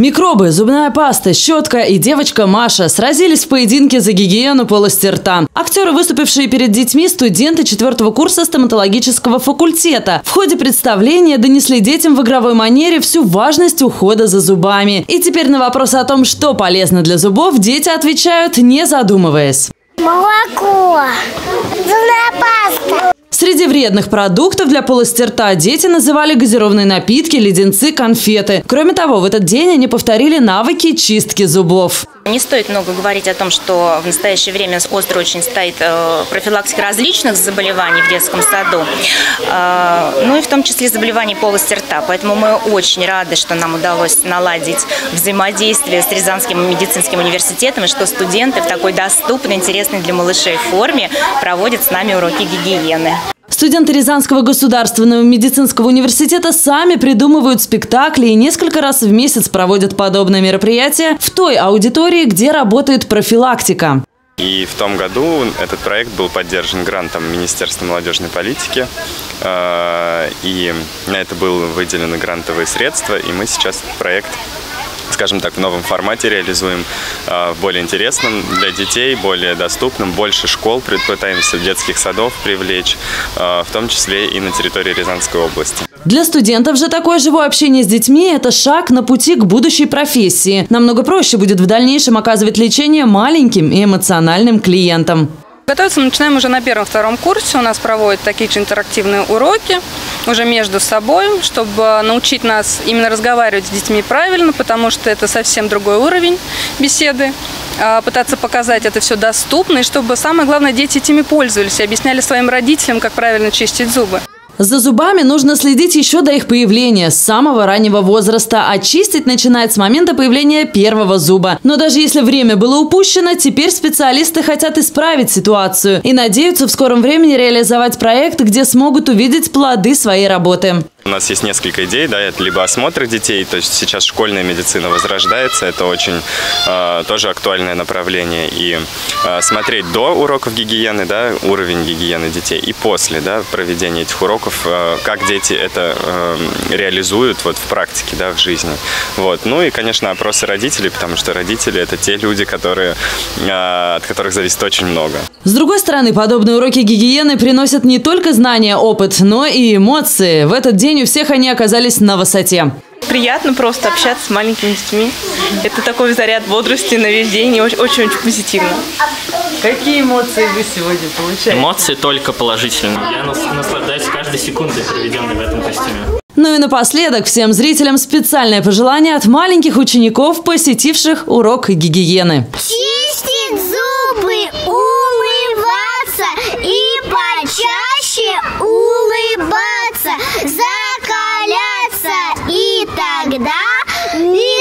Микробы, зубная паста, щетка и девочка Маша сразились в поединке за гигиену полости рта. Актеры, выступившие перед детьми, студенты четвертого курса стоматологического факультета. В ходе представления донесли детям в игровой манере всю важность ухода за зубами. И теперь на вопрос о том, что полезно для зубов, дети отвечают, не задумываясь. Молоко, зубная паста. Среди вредных продуктов для полости рта дети называли газированные напитки, леденцы, конфеты. Кроме того, в этот день они повторили навыки чистки зубов. Не стоит много говорить о том, что в настоящее время остро очень стоит э, профилактика различных заболеваний в детском саду, э, ну и в том числе заболеваний полости рта. Поэтому мы очень рады, что нам удалось наладить взаимодействие с Рязанским медицинским университетом, и что студенты в такой доступной, интересной для малышей форме проводят с нами уроки гигиены. Студенты Рязанского государственного медицинского университета сами придумывают спектакли и несколько раз в месяц проводят подобные мероприятия в той аудитории, где работает профилактика. И в том году этот проект был поддержан грантом Министерства молодежной политики. Э, и на это было выделены грантовые средства, и мы сейчас проект скажем так, в новом формате реализуем, а, более интересным для детей, более доступным, больше школ пытаемся детских садов привлечь, а, в том числе и на территории Рязанской области. Для студентов же такое живое общение с детьми – это шаг на пути к будущей профессии. Намного проще будет в дальнейшем оказывать лечение маленьким и эмоциональным клиентам. Готовиться мы начинаем уже на первом-втором курсе. У нас проводят такие же интерактивные уроки уже между собой, чтобы научить нас именно разговаривать с детьми правильно, потому что это совсем другой уровень беседы. А, пытаться показать это все доступно, и чтобы, самое главное, дети этими пользовались и объясняли своим родителям, как правильно чистить зубы. За зубами нужно следить еще до их появления, с самого раннего возраста. Очистить начинает с момента появления первого зуба. Но даже если время было упущено, теперь специалисты хотят исправить ситуацию и надеются в скором времени реализовать проект, где смогут увидеть плоды своей работы. У нас есть несколько идей, да, это либо осмотр детей, то есть сейчас школьная медицина возрождается, это очень э, тоже актуальное направление, и э, смотреть до уроков гигиены, да, уровень гигиены детей, и после, да, проведения этих уроков, э, как дети это э, реализуют вот в практике, да, в жизни, вот, ну и, конечно, опросы родителей, потому что родители это те люди, которые, э, от которых зависит очень много. С другой стороны, подобные уроки гигиены приносят не только знания, опыт, но и эмоции. В этот день у всех они оказались на высоте. Приятно просто общаться с маленькими детьми. Это такой заряд бодрости на весь день и очень-очень позитивно. Какие эмоции вы сегодня получаете? Эмоции только положительные. Я наслаждаюсь каждой секундой, проведенной в этом костюме. Ну и напоследок всем зрителям специальное пожелание от маленьких учеников, посетивших урок гигиены. Чистить тогда быстро